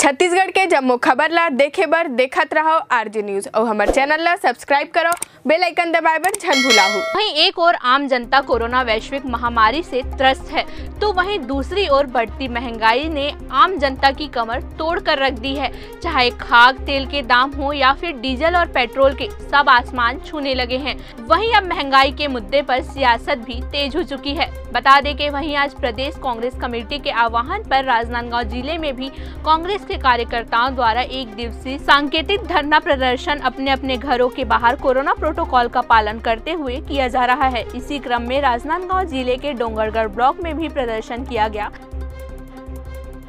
छत्तीसगढ़ के जम्मू खबर ला देखे बर देखत रहो आरजी न्यूज़। और हमारे चैनल ला सब्सक्राइब करो बेल आइकन दबाए बर झन भुलाहू वहीं एक और आम जनता कोरोना वैश्विक महामारी से त्रस्त है तो वहीं दूसरी ओर बढ़ती महँगाई ने आम जनता की कमर तोड़ कर रख दी है। चाहे खाद, तेल के दाम हो या फिर डीजल और पेट्रोल के, सब आसमान छूने लगे हैं। वहीं अब महँगाई के मुद्दे पर सियासत भी तेज हो चुकी है। बता दें कि वहीं आज प्रदेश कांग्रेस कमेटी के आह्वान पर राजनांदगांव ज़िले में भी कांग्रेस के कार्यकर्ताओं द्वारा एक दिवसीय सांकेतिक धरना प्रदर्शन अपने अपने घरों के बाहर कोरोना प्रोटोकॉल का पालन करते हुए किया जा रहा है। इसी क्रम में राजनांदगांव ज़िले के डोंगरगढ़ ब्लॉक में भी प्रदर्शन किया गया।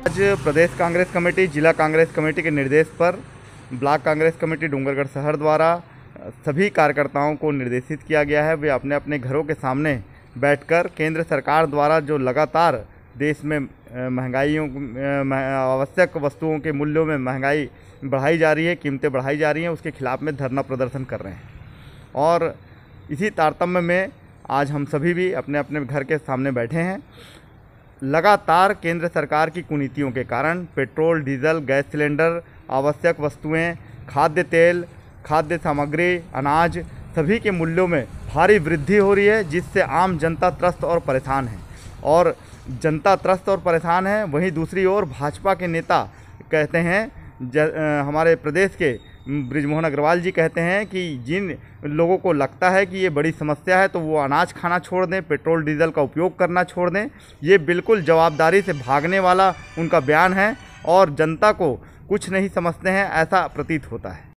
आज प्रदेश कांग्रेस कमेटी, जिला कांग्रेस कमेटी के निर्देश पर ब्लॉक कांग्रेस कमेटी डोंगरगढ़ शहर द्वारा सभी कार्यकर्ताओं को निर्देशित किया गया है। वे अपने अपने घरों के सामने बैठकर केंद्र सरकार द्वारा जो लगातार देश में महंगाइयों आवश्यक वस्तुओं के मूल्यों में महँगाई बढ़ाई जा रही है, कीमतें बढ़ाई जा रही हैं, उसके खिलाफ में धरना प्रदर्शन कर रहे हैं। और इसी तारतम्य में आज हम सभी भी अपने अपने घर के सामने बैठे हैं। लगातार केंद्र सरकार की कुनीतियों के कारण पेट्रोल, डीजल, गैस सिलेंडर, आवश्यक वस्तुएँ, खाद्य तेल, खाद्य सामग्री, अनाज सभी के मूल्यों में भारी वृद्धि हो रही है, जिससे आम जनता त्रस्त और परेशान है। और जनता त्रस्त और परेशान है, वहीं दूसरी ओर भाजपा के नेता कहते हैं हमारे प्रदेश के ब्रिजमोहन अग्रवाल जी कहते हैं कि जिन लोगों को लगता है कि ये बड़ी समस्या है तो वो अनाज खाना छोड़ दें, पेट्रोल, डीजल का उपयोग करना छोड़ दें। ये बिल्कुल जवाबदारी से भागने वाला उनका बयान है और जनता को कुछ नहीं समझते हैं, ऐसा प्रतीत होता है।